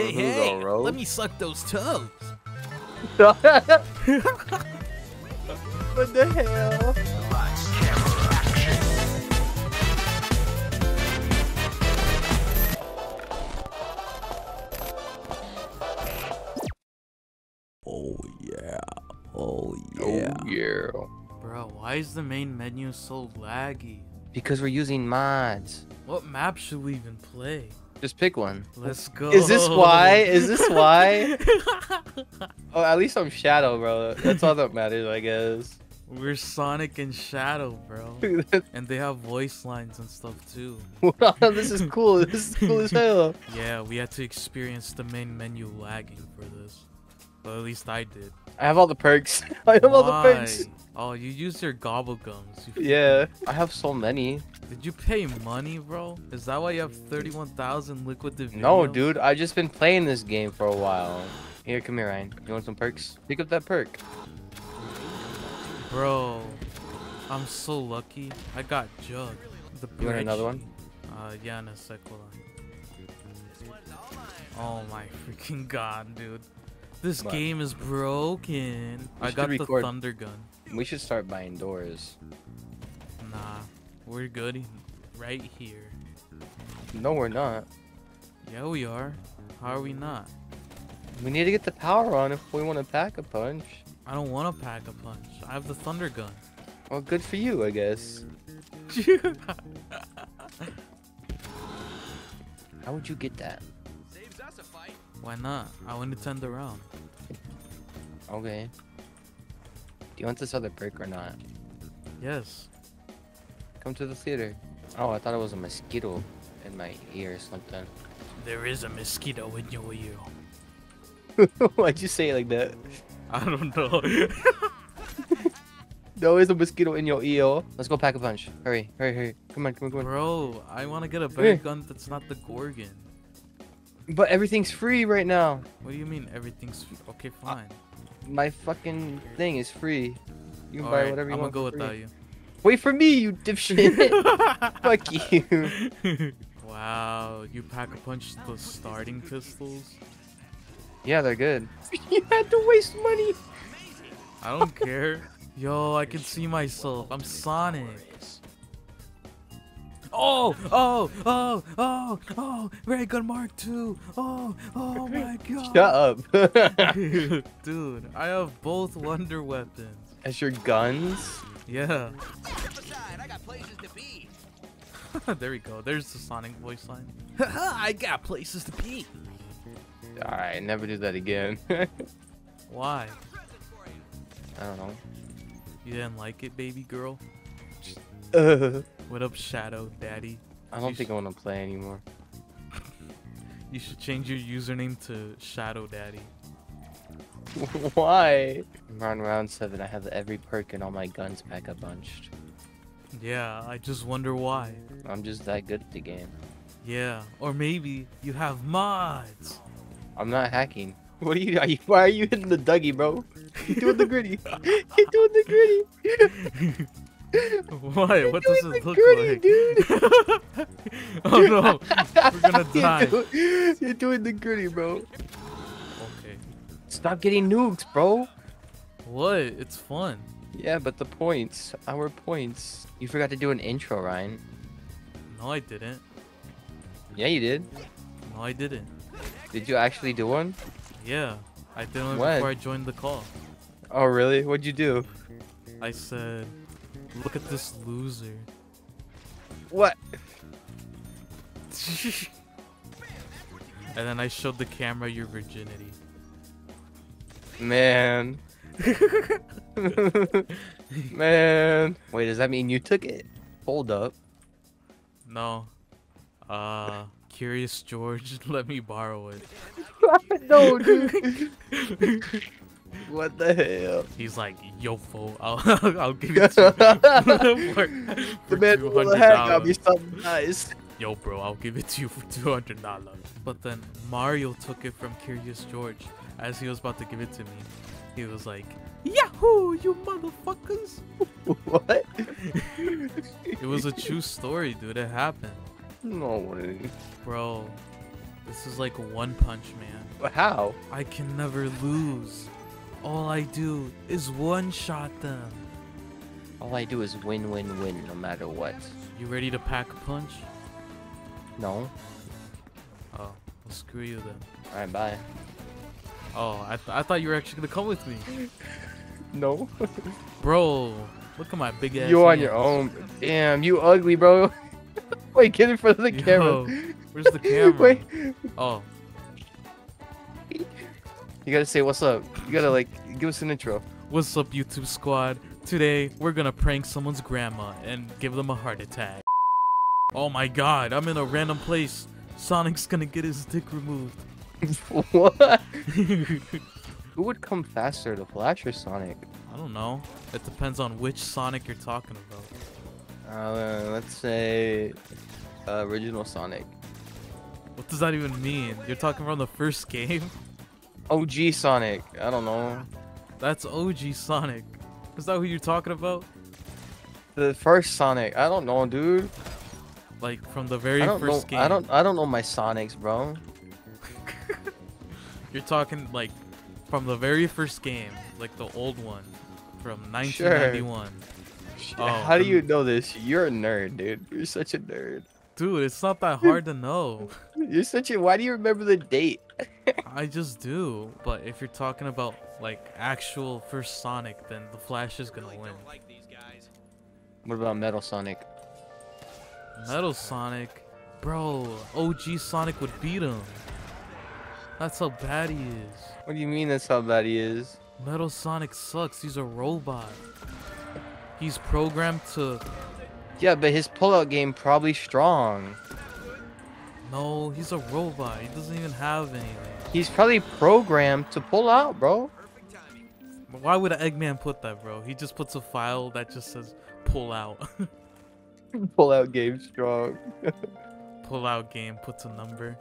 Hey, Who's hey, all let me suck those toes. what the hell? Oh yeah. Oh Oh yeah. Bro, why is the main menu so laggy? Because we're using mods. What map should we even play? Just pick one. Let's go. Is this why? Is this why? Oh, at least I'm Shadow, bro. That's all that matters, I guess. We're Sonic and Shadow, bro. And they have voice lines and stuff too. wow, this is cool. This is cool as hell. Yeah, we had to experience the main menu lagging for this. Well, at least I did. I have all the perks. I have all the perks. Why? Oh, you used your gobble gums. You Yeah, I have so many. Did you pay money, bro? Is that why you have 31,000 liquid? No, dude, I've just been playing this game for a while. Here, come here, Ryan. You want some perks? Pick up that perk. Bro, I'm so lucky. I got Jug. The You want another one? Uh, yeah, in a sec, hold on. Oh my freaking god, dude. This What? game is broken. I got the thunder gun. We should start buying doors. Nah, we're good right here. No, we're not. Yeah, we are. How are we not? We need to get the power on if we want to pack a punch. I don't want to pack a punch. I have the thunder gun. Well, good for you, I guess. How would you get that? Why not? I want to turn around. Okay. Do you want this other perk or not? Yes. Come to the theater. Oh, I thought it was a mosquito in my ear or something. There is a mosquito in your ear. Why'd you say it like that? I don't know. There is a mosquito in your ear. Let's go pack a punch. Hurry, hurry, hurry. Come on, come on, come on. Bro, I want to get a better gun that's not the Gorgon. But everything's free right now. What do you mean everything's okay? Fine. My fucking thing is free. You can buy Alright, whatever you want. I'm gonna go without you. Wait for me, you dipshit. Fuck you. wow, you pack a punch the starting pistols. Yeah, they're good. you had to waste money. I don't care. Yo, I can see myself. I'm Sonic. Oh, oh, oh, oh, oh, Ray Gun Mark II. Oh, oh my god. Shut up. Dude, I have both wonder weapons. As your guns? Yeah. there we go. There's the Sonic voice line. I got places to be. Alright, never do that again. Why? I don't know. You didn't like it, baby girl? Uh, What up, Shadow Daddy? I don't You think I want to play anymore. You should change your username to Shadow Daddy. Why? I'm on round 7. I have every perk and all my guns pack a punched. Yeah, I just wonder why. I'm just that good at the game. Yeah, or maybe you have mods. I'm not hacking. What are you, are you why are you hitting the Dougie, bro? You doing the gritty. you doing the gritty. Why? What does this look gritty, like? oh no, we're gonna You're die. do- You're doing the gritty, bro. Okay. Stop getting nuked, bro. What? It's fun. Yeah, but the points, our points. You forgot to do an intro, Ryan. No, I didn't. Yeah, you did. No, I didn't. Did you actually do one? Yeah, I did one When? before I joined the call. Oh, really? What'd you do? I said, "Look at this loser." What? and then I showed the camera your virginity. Man. Man. Wait, does that mean you took it? Hold up. No. Uh, Curious George let me borrow it. no, dude. what the hell? He's like, "Yo, fool, I'll, I'll give it to you for, The for man two with the got me dollars." something nice. Yo, bro, I'll give it to you for two hundred dollars. But then Mario took it from Curious George as he was about to give it to me. He was like, "Yahoo, you motherfuckers!" what? It was a true story, dude. It happened, No way. bro. This is like One Punch Man. But How? I can never lose. All I do is one shot them. All I do is win, win, win, no matter what. You ready to pack a punch? No. Oh, well, screw you then. Alright, bye. Oh, I, th- I thought you were actually gonna come with me. No. Bro, look at my big ass. you on your own. Damn, you ugly, bro. Wait, get in front of the Yo, camera. Where's the camera? Wait, Oh, you gotta say what's up. You gotta like give us an intro. what's up, YouTube squad? Today, we're gonna prank someone's grandma and give them a heart attack. Oh my god, I'm in a random place. Sonic's gonna get his dick removed. what? Who would come faster, the Flash or Sonic? I don't know. It depends on which Sonic you're talking about. Uh, let's say uh, original Sonic. What does that even mean? You're talking from the first game? OG Sonic. I don't know. That's OG Sonic. Is that who you're talking about? The first Sonic. I don't know, dude. Like from the very don't know. first game? I don't. I don't know my Sonics, bro. You're talking like from the very first game, like the old one from 1991. Oh, How do you know this? You're a nerd, dude. You're such a nerd. Dude, it's not that hard to know. You're such a. Why do you remember the date? I just do. But if you're talking about like actual first Sonic, then the Flash is gonna win. Like What about Metal Sonic? Metal Sonic, bro, OG Sonic would beat him. That's how bad he is. What do you mean that's how bad he is? Metal Sonic sucks. He's a robot. He's programmed to. Yeah, but his pullout game probably strong. No, he's a robot. He doesn't even have anything. He's probably programmed to pull out, bro. Why would Eggman put that, bro? He just puts a file that just says pull out. Pullout game strong. pull out game puts a number.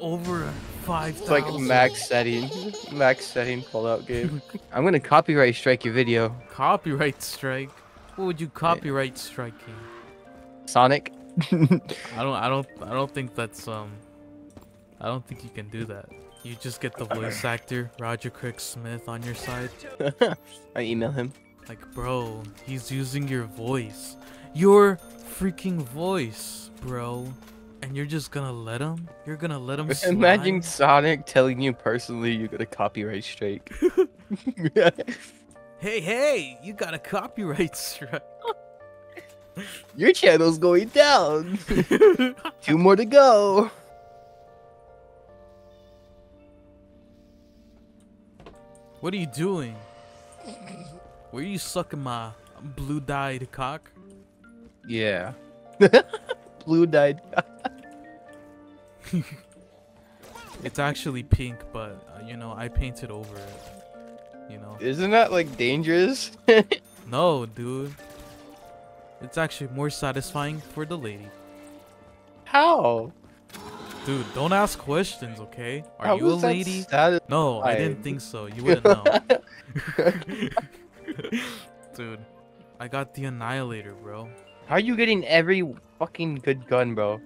Over five It's like max setting, max setting pullout game. I'm gonna copyright strike your video, Copyright strike. What would you copyright striking? Sonic. I don't. I don't. I don't think that's um. I don't think you can do that. You just get the voice actor Roger Craig Smith on your side. I email him. Like, bro, he's using your voice. Your freaking voice, bro. And you're just gonna let him? You're gonna let him Imagine? Sonic telling you personally you got a copyright strike. Hey, hey, you got a copyright strike. your channel's going down. Two more to go. what are you doing? Were you sucking my blue-dyed cock? Yeah. Blue died. It's actually pink, but uh, you know I painted over it. Isn't that like dangerous? No, dude. It's actually more satisfying for the lady. How? Dude, don't ask questions, okay? Are How you a lady? No, I didn't think so. You wouldn't know. Dude, I got the Annihilator, bro. How are you getting every fucking good gun, bro?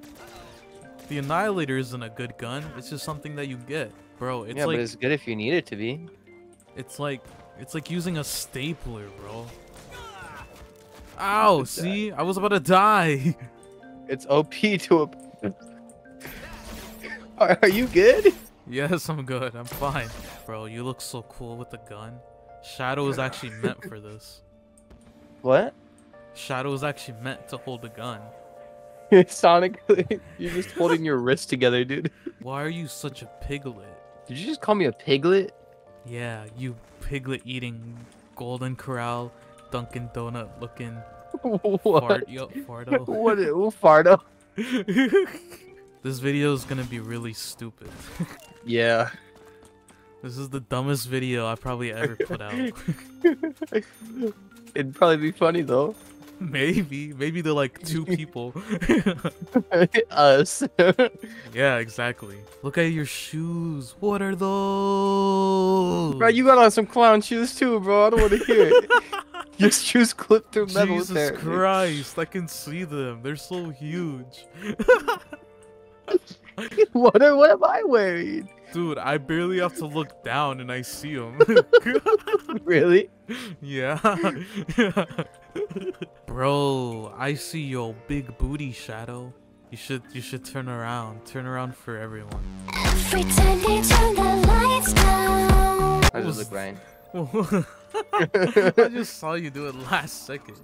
The Annihilator isn't a good gun. It's just something that you get, bro. It's yeah, like but it's good if you need it to be. it's like it's like using a stapler, bro. Ow! See, I was about to die. It's OP to a. Are, are you good? yes, I'm good. I'm fine, bro. You look so cool with the gun. Shadow is actually meant for this. What? Shadow is actually meant to hold a gun. Sonic, you're just holding your wrist together, dude. Why are you such a piglet? Did you just call me a piglet? Yeah, you piglet eating Golden Corral Dunkin' Donut looking what? fart yo farto. What? Ooh, Fardo? this video is gonna be really stupid. Yeah. This is the dumbest video I probably ever put out. It'd probably be funny though. maybe, maybe they're like two people. Us. yeah, exactly. Look at your shoes. What are those? bro, you got on some clown shoes too, bro. I don't want to hear it. Your shoes clipped through metal Jesus there. Christ, I can see them. They're so huge. what are, what am I wearing? Dude, I barely have to look down and I see them. Really? yeah. Bro, I see your big booty shadow. You should you should turn around. Turn around for everyone. Pretend they turn the lights down. How does it look, Ryan? I just saw you do it last second.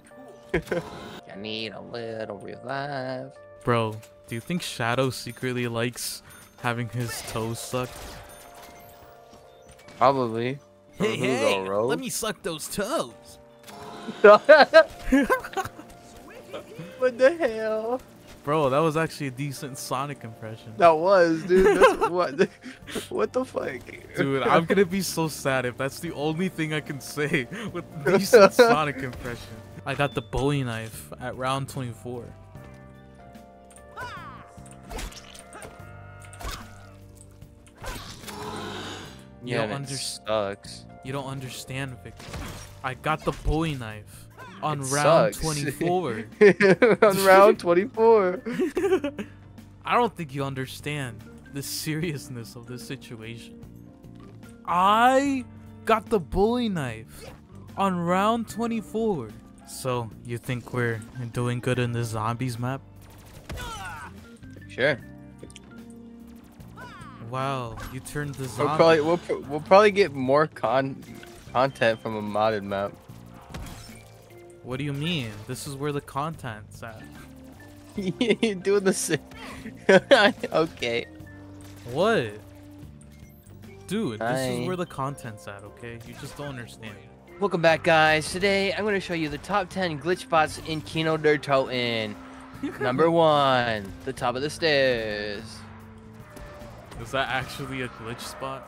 I need a little revive. Bro, do you think Shadow secretly likes having his toes sucked? Probably. Hey, hey, let me suck those toes. What the hell? Bro, that was actually a decent Sonic impression. That was, dude. That's what? the- What the fuck? Dude, I'm gonna be so sad if that's the only thing I can say with decent Sonic impression. I got the Bowie knife at round 24. You yeah, don't it sucks. You don't understand, Victor. I got the Bowie knife on It round sucks. 24. On round 24. I don't think you understand the seriousness of this situation. I got the Bowie knife on round 24. So, you think we're doing good in the zombies map? Sure. Wow, you turned the We'll probably we'll, we'll probably get more con content from a modded map. What do you mean? This is where the content's at. You're doing the same. okay. What? Dude, this is where the content's at, okay? You just don't understand. Welcome back, guys. Today I'm going to show you the top 10 glitch spots in Kino der Toten. Number one, the top of the stairs. Is that actually a glitch spot?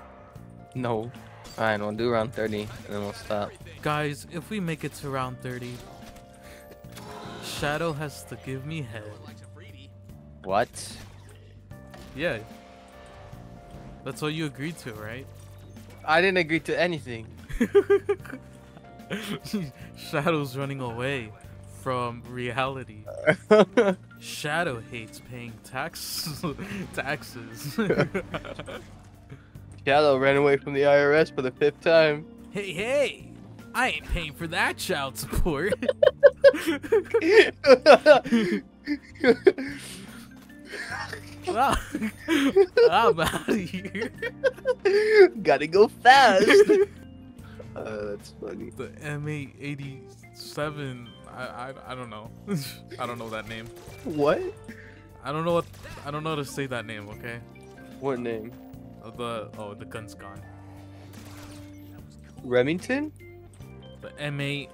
No. Alright, we'll do round 30 and then we'll stop. Guys, if we make it to round 30, Shadow has to give me head. What? Yeah. That's what you agreed to, right? I didn't agree to anything. Shadow's running away from reality. Shadow hates paying tax taxes. Shadow ran away from the IRS for the fifth time. hey, hey! I ain't paying for that child support. Well, I'm out of here. Gotta go fast. uh, that's funny. The M887. I, I I don't know. I don't know that name. What? I don't know what. I don't know how to say that name. Okay. What name? Uh, The oh the gun's gone. Remington? The M8A7.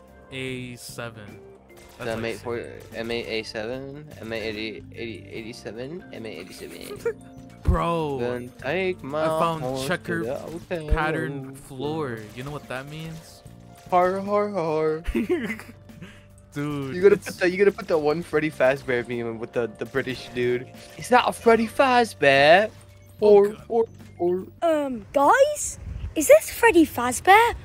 The That's how you M8 say for it. M8A7, M887, M887. Bro. Then take my found checker the. Pattern floor. You know what that means? Har har har. Dude. You gotta it's- put the you gotta put the one Freddy Fazbear meme with the the British dude. Is that a Freddy Fazbear? Or or or Um, guys, is this Freddy Fazbear?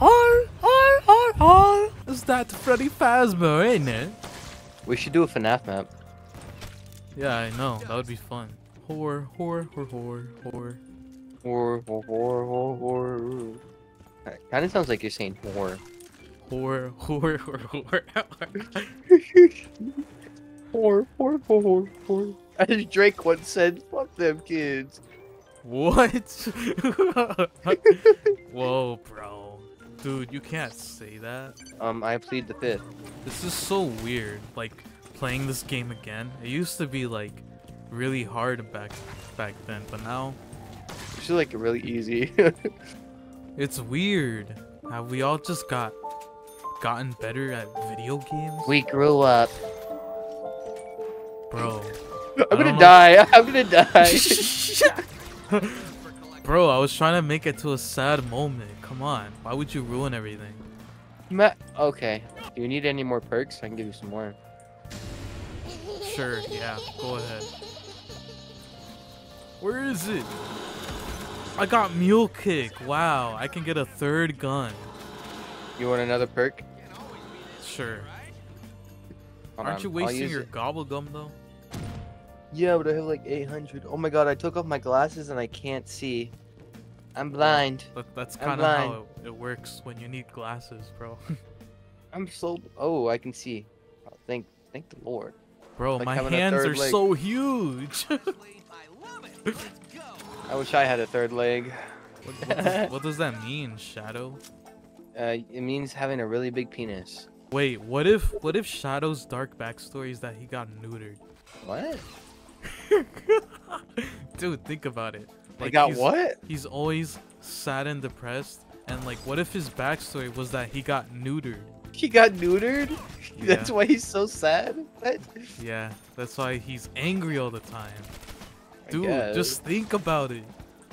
Arr, arr, arr, arr. Is that Freddy Fazbear, ain't it? we should do a FNAF map. Yeah, I know. That would be fun. Whore, whore, whore, whore, whore. Or or or or or. Kind of sounds like you're saying whore. Whore, whore, whore, whore. Whore whore whore whore. As Drake once said, "Fuck them kids." what? Whoa, bro. Dude, you can't say that. Um, I plead the fifth. This is so weird. Like playing this game again. It used to be like really hard back back then, but now It's just, like really easy. it's weird. Have we all just got gotten better at video games? we grew up. Bro. I'm gonna die. I'm gonna die. Bro, I was trying to make it to a sad moment. Come on. Why would you ruin everything? Ma- okay. Do you need any more perks? I can give you some more. Sure, yeah, go ahead. Where is it? I got Mule Kick. Wow, I can get a third gun. You want another perk? Sure. Hold Aren't on, you wasting your it. gobble gum though? Yeah, but I have like 800. Oh my god, I took off my glasses and I can't see. I'm blind. That, that's kind of how it, it works when you need glasses, bro. I'm so. Oh, I can see. Oh, thank, thank the Lord. Bro, Like my hands are leg. so huge. I wish I had a third leg. what, what, does, what does that mean, Shadow? Uh, it means having a really big penis. Wait, what if what if Shadow's dark backstory is that he got neutered? What? Dude, think about it. I got he's, what? He's always sad and depressed, and like, what if his backstory was that he got neutered? He got neutered? That's why he's so sad? What? Yeah, that's why he's angry all the time. Dude, just think about it.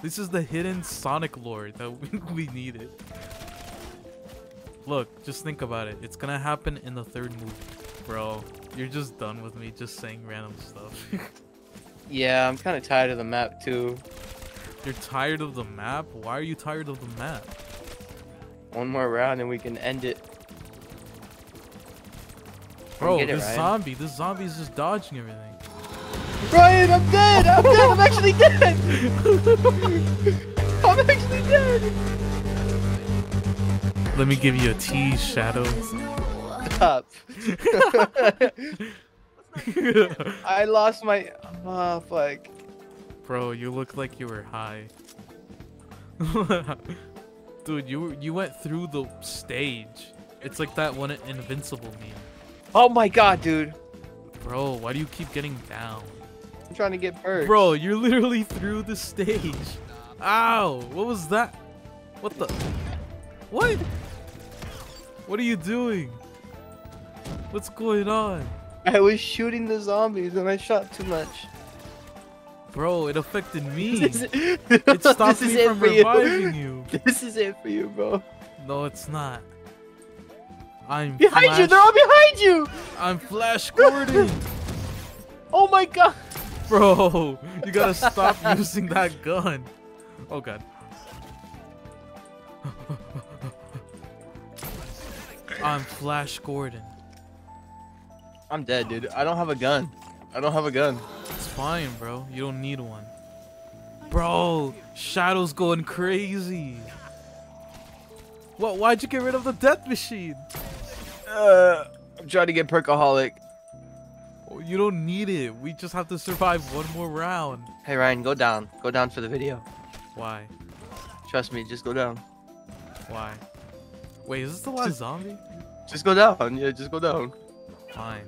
This is the hidden Sonic lore that we, we needed. Look, just think about it. It's gonna happen in the third movie. Bro, you're just done with me just saying random stuff. Yeah, I'm kind of tired of the map too. you're tired of the map? Why are you tired of the map? One more round and we can end it. Bro, it, this Ryan. zombie, this zombie is just dodging everything. Ryan, I'm dead! I'm dead! I'm actually dead! I'm actually dead! Let me give you a tease, Shadow. Stop. I lost my. Oh, fuck. Bro, you look like you were high. Dude, you you went through the stage. It's like that one Invincible meme. Oh my god, dude. Bro, why do you keep getting down? I'm trying to get perks. Bro, you're literally through the stage. Ow! What was that? What the? What? What are you doing? What's going on? I was shooting the zombies and I shot too much. Bro, it affected me. Is- It stopped me from for you. reviving you. This is it for you, bro. No, it's not. I'm Behind you! They're all behind you! I'm Flash Gordon. Oh my god! Bro, you gotta stop using that gun. Oh god. I'm Flash Gordon. I'm dead, dude. I don't have a gun. I don't have a gun. It's fine, bro. You don't need one. Bro, Shadow's going crazy. What? Why'd you get rid of the death machine? Uh, I'm trying to get perkaholic. Oh, You don't need it. We just have to survive one more round. Hey Ryan, go down. Go down for the video. Why? Trust me, just go down. Why? Wait, is this the last zombie? Just go down. Yeah, just go down. Fine.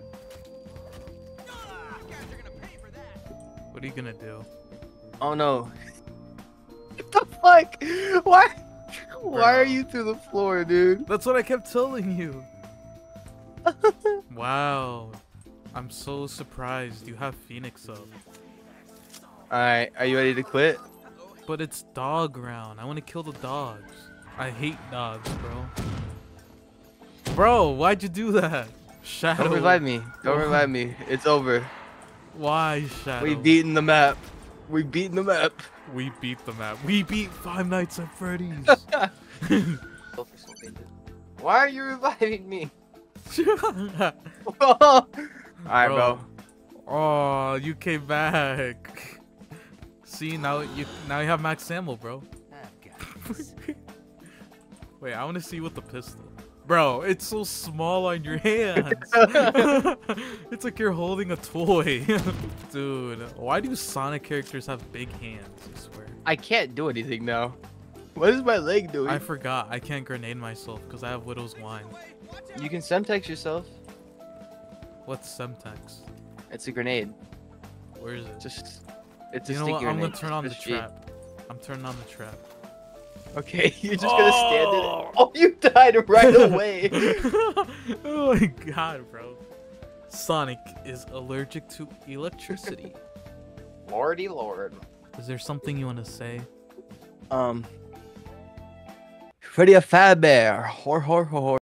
What are you gonna do? Oh no. what the fuck? Why? Why are you through the floor, dude? That's what I kept telling you. wow. I'm so surprised you have Phoenix up. Alright, are you ready to quit? But it's dog round. I want to kill the dogs. I hate dogs, bro. Bro, why'd you do that? Shadow. Don't revive me. Don't revive me. It's over. Why, Shadow? We've beaten the map. We've beaten the map. We beat the map. We beat Five Nights at Freddy's. Why are you reviving me? Alright, Alright, bro. Oh, you came back. See now you now you have max ammo, bro. Ah, Wait, I want to see with the pistol. Bro, it's so small on your hands. it's like you're holding a toy. Dude, why do Sonic characters have big hands? I swear. I can't do anything now. What is my leg doing? I forgot. I can't grenade myself because I have Widow's Wine. You can semtex yourself. What's Semtex? It's a grenade. Where is it? Just, it's a you know what? I'm gonna turn on the trap. I'm turning on the trap. Okay, you're just gonna stand in Oh! it. Oh, you died right away. oh my god, bro. Sonic is allergic to electricity. Lordy lord. is there something you want to say? Um. Freddy a Fazbear. Hor hor hor.